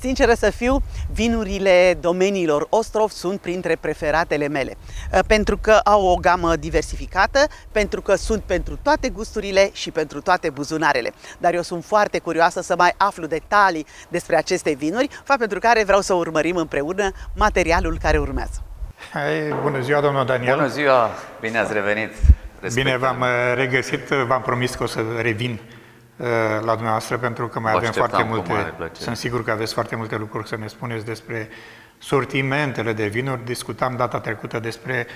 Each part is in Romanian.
Sinceră să fiu, vinurile domeniilor Ostrov sunt printre preferatele mele, uh, pentru că au o gamă diversificată, pentru că sunt pentru toate gusturile și pentru toate buzunarele. Dar eu sunt foarte curioasă să mai aflu detalii despre aceste vinuri, fapt pentru care vreau să urmărim împreună materialul care urmează. Hai, bună ziua, domnul Daniel! Bună ziua, bine ați revenit! Respect. Bine v-am uh, regăsit, v-am promis că o să revin Uh, la dumneavoastră pentru că mai avem foarte multe, sunt sigur că aveți foarte multe lucruri să ne spuneți despre sortimentele de vinuri. Discutam data trecută despre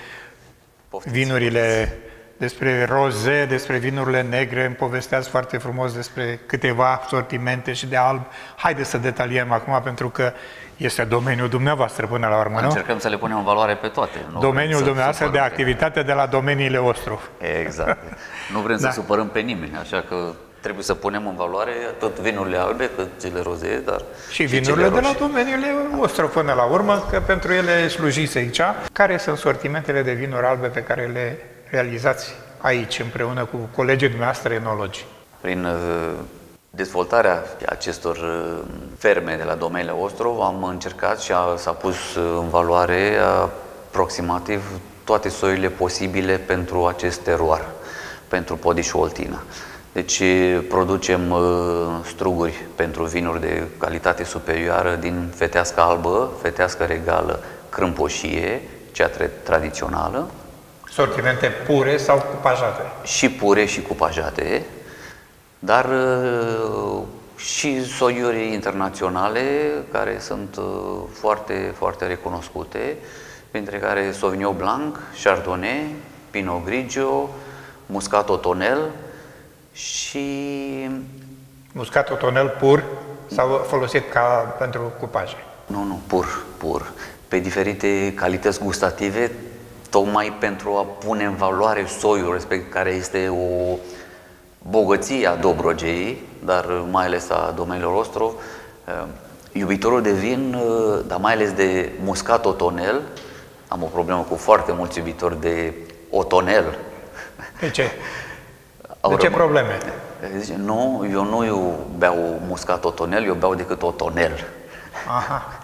Poftiți. vinurile, despre roze, despre vinurile negre, îmi povesteați foarte frumos despre câteva sortimente și de alb. Haideți să detaliem acum pentru că este domeniul dumneavoastră până la urmă, nu? Încercăm să le punem în valoare pe toate. Nu domeniul dumneavoastră de activitate de la domeniile Ostrov. Exact. Nu vrem da. să supărăm pe nimeni, așa că trebuie să punem în valoare tot vinurile albe, cât cele roze, dar și, și vinurile de la domeniul vostru până la urmă, că pentru ele slujiți aici. Care sunt sortimentele de vinuri albe pe care le realizați aici, împreună cu colegii dumneavoastră enologi? Prin uh, dezvoltarea acestor uh, ferme de la domeniile Ostrov am încercat și a, s-a pus în valoare aproximativ toate soiurile posibile pentru acest teroar, pentru Podi și Oltina. Deci producem uh, struguri pentru vinuri de calitate superioară din fetească albă, fetească regală, crâmpoșie, cea tradițională. Sortimente pure sau cupajate? Și pure și cupajate, dar uh, și soiuri internaționale care sunt uh, foarte, foarte recunoscute, printre care Sauvignon Blanc, Chardonnay, Pinot Grigio, Muscat Tonel, și... Muscatul tonel pur sau folosit ca pentru cupaje? Nu, nu, pur, pur. Pe diferite calități gustative, tocmai pentru a pune în valoare soiul respect care este o bogăție a Dobrogei, dar mai ales a domeniilor Ostrov, eh, iubitorul de vin, eh, dar mai ales de muscat otonel, am o problemă cu foarte mulți iubitori de otonel. De ce? De ce probleme? Zice, nu, eu nu eu beau muscat otonel, eu beau decât otonel. Aha.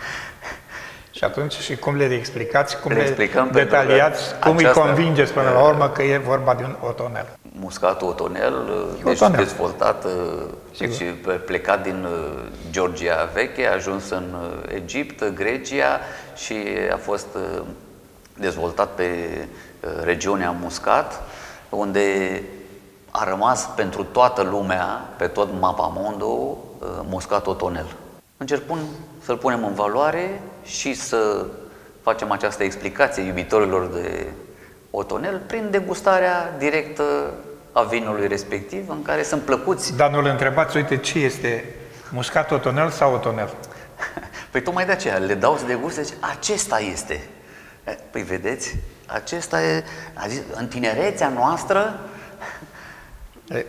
Și atunci și cum le explicați, cum le, le detaliați, cum aceasta, îi convingeți până la urmă că e vorba de un otonel? Muscatul otonel, deci otonel. dezvoltat, deci plecat din uh, Georgia veche, a ajuns în uh, Egipt, Grecia și a fost uh, dezvoltat pe regiunea Muscat, unde a rămas pentru toată lumea, pe tot mapa mondo, uh, Moscato Tonel. Încercăm să-l punem în valoare și să facem această explicație iubitorilor de otonel prin degustarea directă a vinului respectiv, în care sunt plăcuți. Dar nu-l întrebați, uite, ce este muscat otonel sau otonel? Păi tocmai de aceea le dau să deguste, zice, acesta este. Păi vedeți, acesta e, a zis, în tinerețea noastră,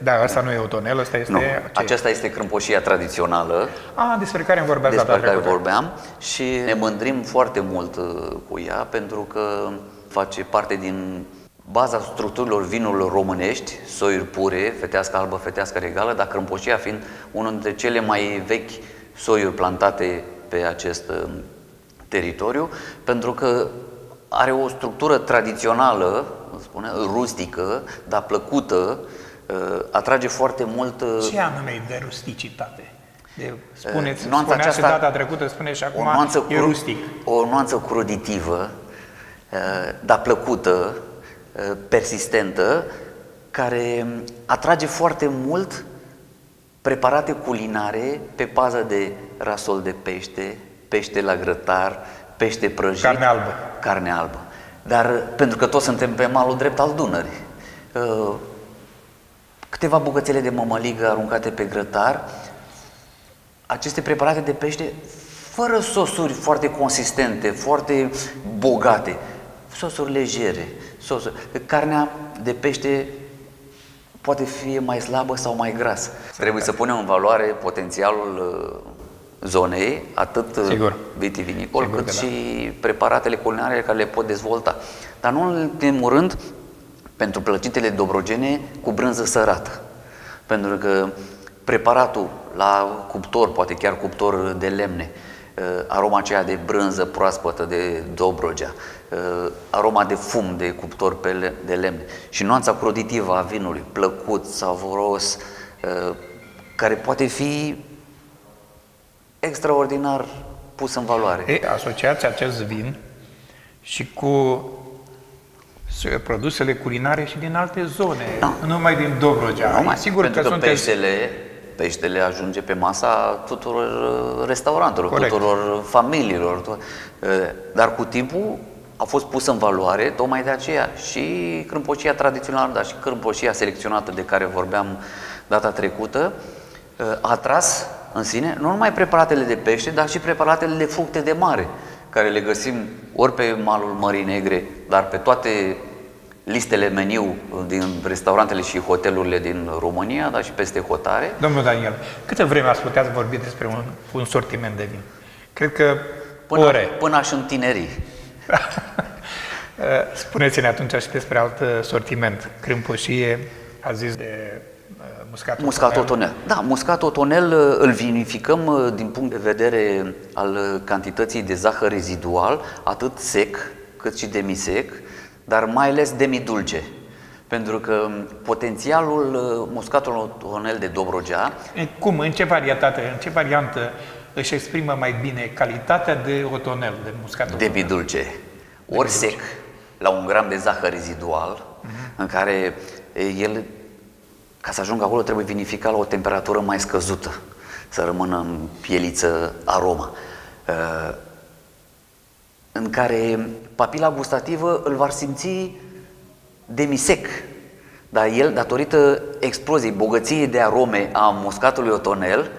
da, asta nu e tonel, asta este... Nu, ce? aceasta este crâmpoșia tradițională. A, despre care vorbeați Despre care trecută. vorbeam și ne mândrim foarte mult uh, cu ea pentru că face parte din baza structurilor vinurilor românești, soiuri pure, fetească albă, fetească regală, dar crâmpoșia fiind unul dintre cele mai vechi soiuri plantate pe acest uh, teritoriu, pentru că are o structură tradițională, spune, rustică, dar plăcută, uh, atrage foarte mult... Uh, Ce anume de rusticitate? De, spuneți, uh, spunea aceasta, și data trecută, spune și acum, o nuanță e rustic. O nuanță cruditivă, uh, dar plăcută, uh, persistentă, care atrage foarte mult preparate culinare pe bază de rasol de pește, pește la grătar, pește prăjit. Carne albă. Carne albă. Dar pentru că toți suntem pe malul drept al Dunării. Uh, câteva bucățele de mămăligă aruncate pe grătar, aceste preparate de pește fără sosuri foarte consistente, foarte bogate, sosuri legere, sosuri. Carnea de pește poate fi mai slabă sau mai grasă. Trebuie să punem în valoare potențialul uh, zonei, atât uh, Sigur. vitivinicol, Sigur cât da. și preparatele culinare care le pot dezvolta. Dar nu în ultimul rând, pentru plăcintele dobrogene cu brânză sărată. Pentru că preparatul la cuptor, poate chiar cuptor de lemne, aroma aceea de brânză proaspătă de Dobrogea, aroma de fum de cuptor pe de lemn și nuanța croditivă a vinului, plăcut, savuros, care poate fi extraordinar pus în valoare. E, asociați acest vin și cu produsele culinare și din alte zone, da. nu numai din Dobrogea. Numai, Sigur pentru că, că sunteți... peștele, peștele ajunge pe masa tuturor uh, restaurantelor, Corect. tuturor familiilor. Uh, dar cu timpul a fost pus în valoare tocmai de aceea și crâmpoșia tradițională, dar și crâmpoșia selecționată de care vorbeam data trecută, uh, a tras în sine nu numai preparatele de pește, dar și preparatele de fructe de mare, care le găsim ori pe malul Mării Negre, dar pe toate listele meniu din restaurantele și hotelurile din România, dar și peste hotare. Domnul Daniel, câtă vreme ați putea să vorbi despre un, un sortiment de vin? Cred că până, ore. Până aș întineri. Spuneți-ne atunci și despre alt sortiment. Crâmpoșie, a zis de muscat muscat otonel. Da, muscat otonel uh, îl vinificăm uh, din punct de vedere al uh, cantității de zahăr rezidual, atât sec cât și demisec, dar mai ales demidulce. Pentru că um, potențialul muscatului otonel de Dobrogea... Cum? În ce varietate, în ce variantă își exprimă mai bine calitatea de otonel, de muscat otonel? Demidulce. Ori sec, la un gram de zahăr rezidual, uh-huh. în care el ca să ajungă acolo trebuie vinificat la o temperatură mai scăzută, să rămână în pieliță aroma, uh, în care papila gustativă îl va simți demisec, dar el, datorită exploziei, bogăției de arome a muscatului otonel,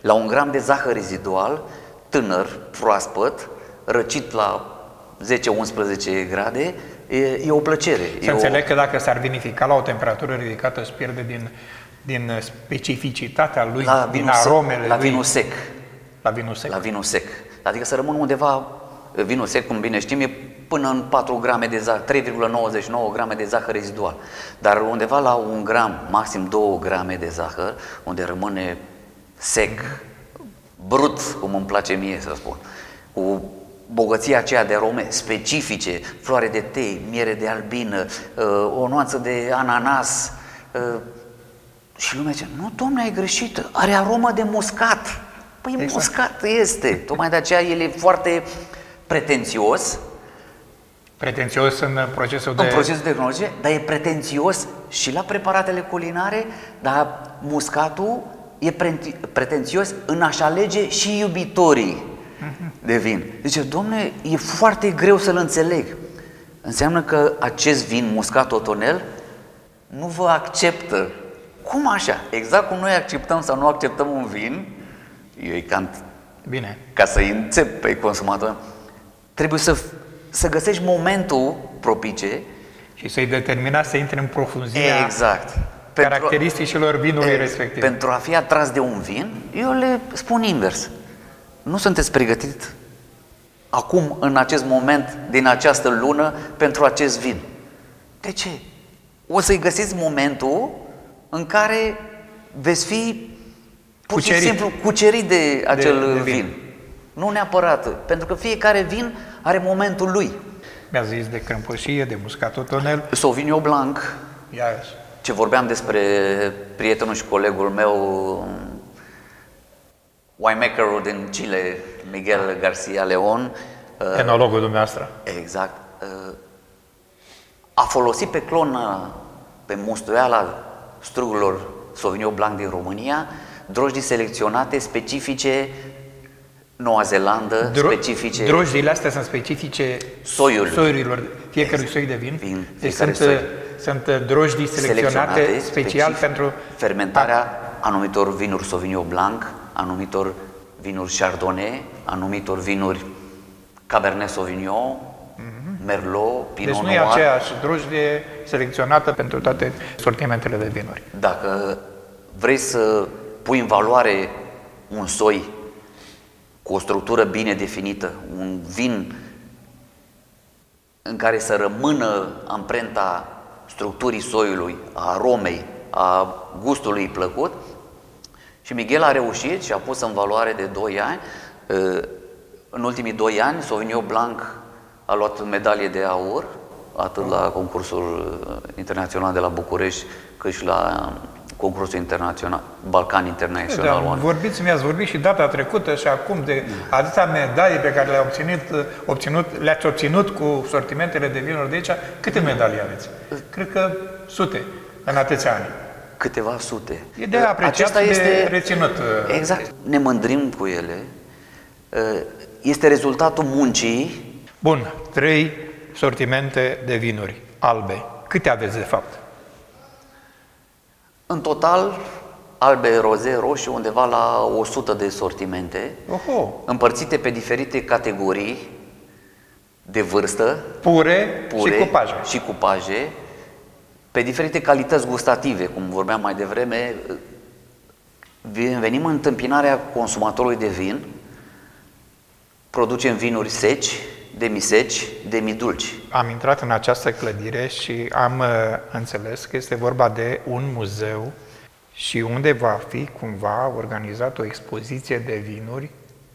la un gram de zahăr rezidual, tânăr, proaspăt, răcit la 10-11 grade, e, e o plăcere. Să e înțeleg o... că dacă s-ar vinifica la o temperatură ridicată, își pierde din, din specificitatea lui, la din aromele sec, La vinul sec. La vinul sec. La vinul sec. Adică să rămână undeva, vinul sec, cum bine știm, e până în 4 grame de zahăr, 3,99 grame de zahăr rezidual. Dar undeva la un gram, maxim 2 grame de zahăr, unde rămâne sec, brut, cum îmi place mie să spun, cu bogăția aceea de arome specifice, floare de tei, miere de albină, uh, o nuanță de ananas. Uh, și lumea zice, nu, domnule, ai greșit, are aromă de muscat. Păi exact. muscat este. Tocmai de aceea el e foarte pretențios. Pretențios în procesul de... În procesul de tehnologie, dar e pretențios și la preparatele culinare, dar muscatul e pretențios în a-și alege și iubitorii de vin. Zice, domne, e foarte greu să-l înțeleg. Înseamnă că acest vin muscat otonel nu vă acceptă. Cum așa? Exact cum noi acceptăm sau nu acceptăm un vin, eu îi cant Bine. ca să-i înțep pe consumator, trebuie să, să găsești momentul propice și să-i determina să intre în profunzimea exact. caracteristicilor vinului e, respectiv. Pentru a fi atras de un vin, eu le spun invers nu sunteți pregătit acum, în acest moment, din această lună, pentru acest vin. De ce? O să-i găsiți momentul în care veți fi pur cucerit. și simplu cucerit de acel de, de vin. vin. Nu neapărat, pentru că fiecare vin are momentul lui. Mi-a zis de crâmpășie, de muscat otonel. Sauvignon Blanc. Iarăși. Ce vorbeam despre prietenul și colegul meu winemakerul din Chile, Miguel Garcia Leon. Uh, Enologul dumneavoastră. Exact. Uh, a folosit pe clon, pe mustuiala strugurilor Sauvignon Blanc din România, drojdii selecționate specifice Noua Zeelandă, Dro- specifice... Drojdiile astea sunt specifice soiului. soiurilor, fiecărui soi de vin. vin deci sunt, soi. sunt drojdii selecționate, selecționate special specific pentru... Fermentarea anumitor vinuri Sauvignon Blanc, anumitor vinuri Chardonnay, anumitor vinuri Cabernet Sauvignon, mm-hmm. Merlot, Pinot Deci nu e aceeași drujdie selecționată pentru toate sortimentele de vinuri. Dacă vrei să pui în valoare un soi cu o structură bine definită, un vin în care să rămână amprenta structurii soiului, a aromei, a gustului plăcut, și Miguel a reușit și a pus în valoare de 2 ani ă, În ultimii doi ani, Sauvignon Blanc a luat medalie de aur, atât la concursul internațional de la București, cât și la concursul internațional, Balcan International da, Vorbiți, mi-ați vorbit și data trecută și acum de atâtea medalii pe care le-ați obținut, obținut, le-ați obținut cu sortimentele de vinuri de aici. Câte medalii aveți? Cred că sute în atâția ani. Câteva sute. E de apreciat Acesta este, de reținut. Uh, exact. Ne mândrim cu ele. Uh, este rezultatul muncii. Bun. Trei sortimente de vinuri albe. Câte aveți de fapt? În total, albe, roze, roșii, undeva la 100 de sortimente, Oho. împărțite pe diferite categorii de vârstă, pure, pure și cupaje. și cupaje, pe diferite calități gustative, cum vorbeam mai devreme, venim în întâmpinarea consumatorului de vin, producem vinuri seci, demiseci, demidulci. Am intrat în această clădire și am uh, înțeles că este vorba de un muzeu și unde va fi cumva organizat o expoziție de vinuri.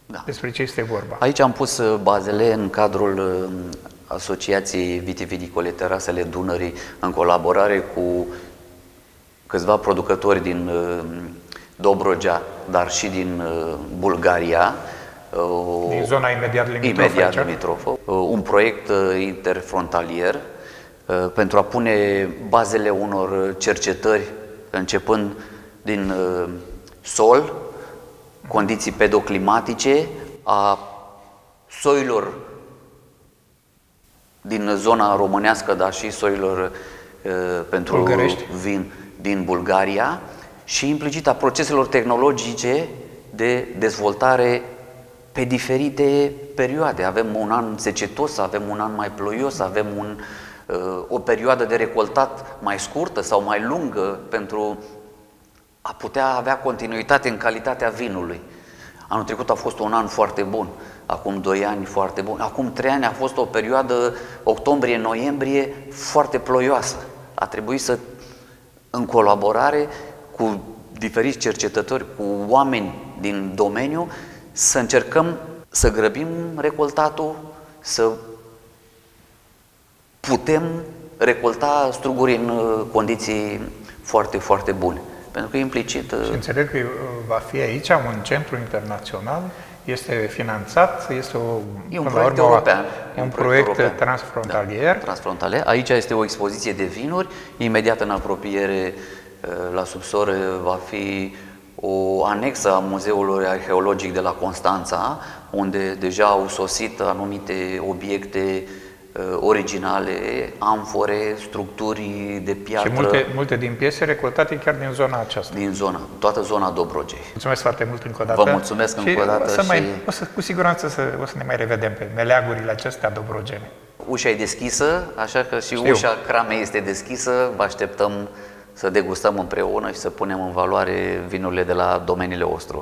Da. Despre ce este vorba? Aici am pus uh, bazele în cadrul uh, Asociației Vitivinicole Terasele Dunării în colaborare cu câțiva producători din uh, Dobrogea, dar și din uh, Bulgaria, din zona imediat limitrofă. Imediat limitrofă. Un proiect uh, interfrontalier uh, pentru a pune bazele unor cercetări începând din uh, sol, condiții pedoclimatice, a soilor din zona românească, dar și soilor pentru Bulgărești. vin din Bulgaria și implicit a proceselor tehnologice de dezvoltare pe diferite perioade. Avem un an secetos, avem un an mai ploios, avem un, uh, o perioadă de recoltat mai scurtă sau mai lungă pentru a putea avea continuitate în calitatea vinului. Anul trecut a fost un an foarte bun, acum doi ani foarte bun, acum trei ani a fost o perioadă octombrie-noiembrie foarte ploioasă. A trebuit să, în colaborare cu diferiți cercetători, cu oameni din domeniu, să încercăm să grăbim recoltatul, să putem recolta struguri în uh, condiții foarte, foarte bune. Pentru că implicit... Uh, și înțeleg că uh, va fi aici un centru internațional, este finanțat, este o, e un proiect urmă, european. Un, un proiect, proiect european. transfrontalier. Da, transfrontalier. Aici este o expoziție de vinuri, imediat în apropiere la subsor va fi o anexă a Muzeului Arheologic de la Constanța, unde deja au sosit anumite obiecte uh, originale, amfore, structuri de piatră. Și multe, multe din piese recoltate chiar din zona aceasta. Din zona, toată zona Dobrogei. Mulțumesc foarte mult încă o dată. Vă mulțumesc și încă o dată. O să, și... mai, o să cu siguranță să, o să ne mai revedem pe meleagurile acestea dobrogene. Ușa e deschisă, așa că și Știu. ușa cramei este deschisă. Vă așteptăm să degustăm împreună și să punem în valoare vinurile de la domeniile Ostru.